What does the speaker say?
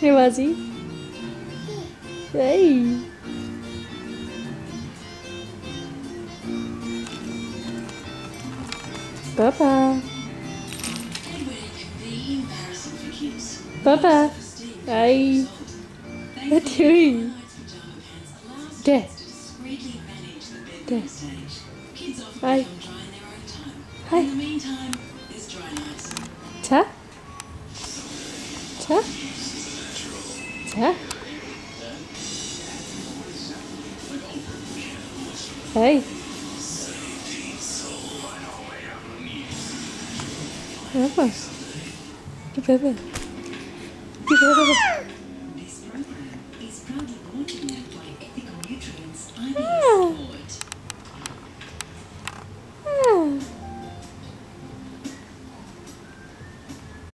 Hey, Wazzy. Hey. Papa. Papa. Hi. What are you doing? There. There. Hi. Hi. Ta? Ta? Ta? Hey. Apa? Di bawah. Di bawah.